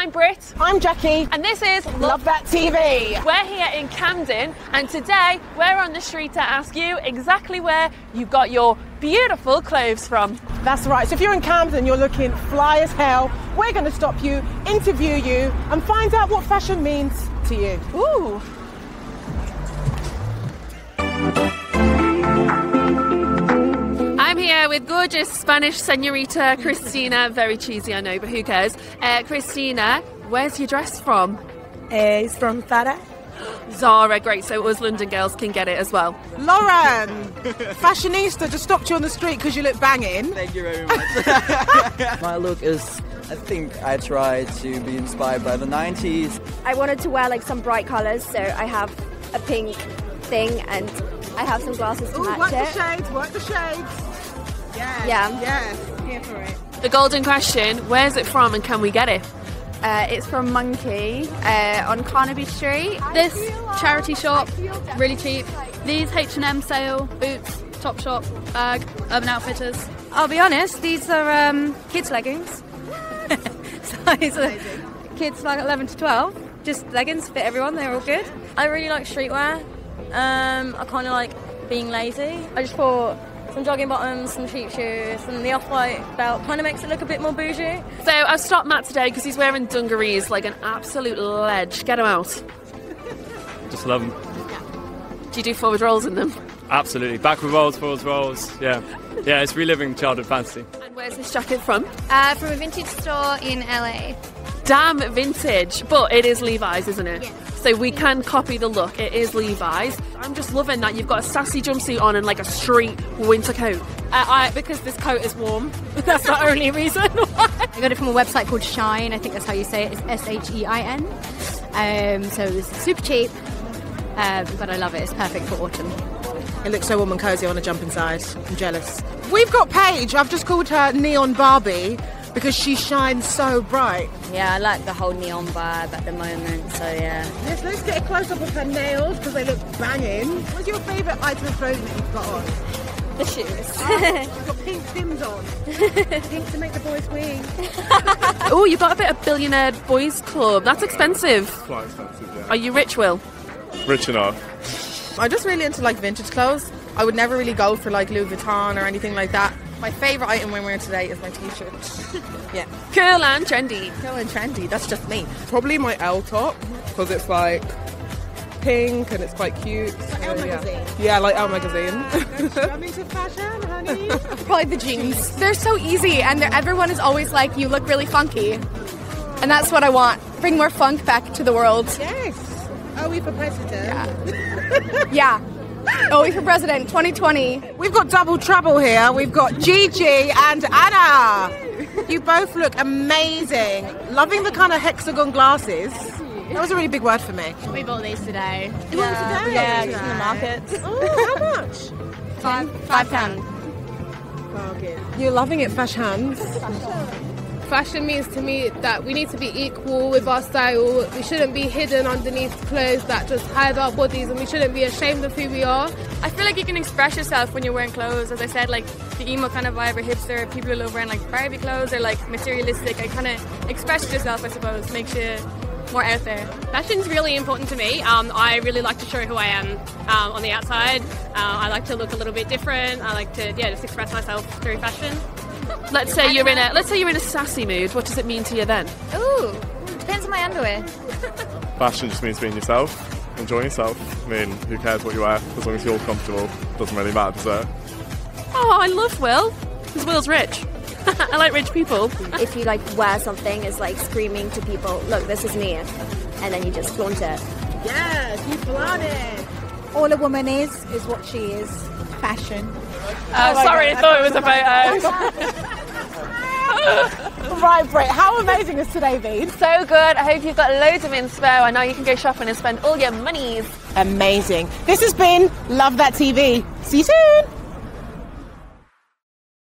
I'm Britt. I'm Jackie. And this is Love That TV. We're here in Camden, and today we're on the street to ask you exactly where you got your beautiful clothes from. That's right. So if you're in Camden, you're looking fly as hell. We're going to stop you, interview you, and find out what fashion means to you. Ooh. I'm here with gorgeous Spanish senorita Cristina. Very cheesy, I know, but who cares? Uh, Christina, where's your dress from? Uh, it's from Zara. Zara, great. So us London girls can get it as well. Lauren, fashionista, just stopped you on the street because you look banging. Thank you very much. My look is, I think I try to be inspired by the 90s. I wanted to wear like some bright colours, so I have a pink thing and I have some glasses to Ooh, match work the shades, work the shades. Yes, Yeah. Yes, here for it. The golden question where's it from and can we get it? Uh, it's from Monki uh, on Carnaby Street. This charity shop, really cheap. These H&M sale, boots, Topshop, bag, Urban Outfitters. I'll be honest, these are um, kids' leggings. Size kids like 11 to 12. Just leggings fit everyone, they're all good. I really like streetwear. Um, I kind of like being lazy. I just bought some jogging bottoms, some cheap shoes, and the off-white belt. Kind of makes it look a bit more bougie. So I've stopped Matt today because he's wearing dungarees like an absolute ledge. Get him out. Just love them. Do you do forward rolls in them? Absolutely. Backward rolls, forward rolls. Yeah. Yeah, it's reliving childhood fantasy. And where's this jacket from? Uh, from a vintage store in LA. Damn vintage, but it is Levi's, isn't it? So we can copy the look. It is Levi's. I'm just loving that you've got a sassy jumpsuit on and like a street winter coat. Uh, I, because this coat is warm. That's the only reason why. I got it from a website called Shine. I think that's how you say it. It's S H E I N. Um, so it's super cheap, um, but I love it. It's perfect for autumn. It looks so warm and cozy. I want to jump inside. I'm jealous. We've got Paige. I've just called her Neon Barbie because she shines so bright. Yeah, I like the whole neon vibe at the moment. So yeah. Yes, let's get a close up of her nails because they look banging. What's your favourite item of clothing that you've got on? The shoes. Ah, you've got pink Tims on. pink to make the boys wing. Oh, you've got a bit of billionaire boys club. That's expensive. Quite expensive, yeah. Are you rich, Will? Rich enough. I'm just really into like vintage clothes. I would never really go for like Louis Vuitton or anything like that. My favourite item I'm wearing today is my t-shirt. yeah, Cool and trendy. cool and trendy. That's just me. Probably my L top because it's like pink and it's quite cute. Like Elle magazine. Yeah, like Elle magazine. I'm into fashion, honey. Probably the jeans. They're so easy, and everyone is always like, "You look really funky," and that's what I want. Bring more funk back to the world. yes. Are we for president? Yeah. Oh, we for president 2020. We've got double trouble here. We've got Gigi and Anna. You both look amazing. Loving the kind of hexagon glasses. That was a really big word for me. We bought these today. You want today? Yeah, just in the market. Oh, how much? Five, five pound. Bargain. You're loving it, fashion. Fashion means to me that we need to be equal with our style. We shouldn't be hidden underneath clothes that just hide our bodies, and we shouldn't be ashamed of who we are. I feel like you can express yourself when you're wearing clothes. As I said, like the emo kind of vibe or hipster, people who love wearing like Barbie clothes or like materialistic. I kind of express yourself, I suppose, makes you more out there. Fashion's really important to me. Um, I really like to show who I am um, on the outside. Uh, I like to look a little bit different. I like to, yeah, just express myself through fashion. Let's say you're in a let's say you're in a sassy mood. What does it mean to you then? Ooh, depends on my underwear. Fashion just means being yourself, enjoying yourself. I mean, who cares what you wear as long as you're comfortable? Doesn't really matter, does it? Oh, I love Will. Because Will's rich. I like rich people. If you like wear something, it's like screaming to people, "Look, this is me," and then you just flaunt it. Yes, you flaunt it. All a woman is, is what she is. Fashion. Uh, sorry, I thought it was about. Right, Britt, how amazing has today been? so good. I hope you've got loads of inspo. I know you can go shopping and spend all your monies. Amazing. This has been Love That TV. See you soon.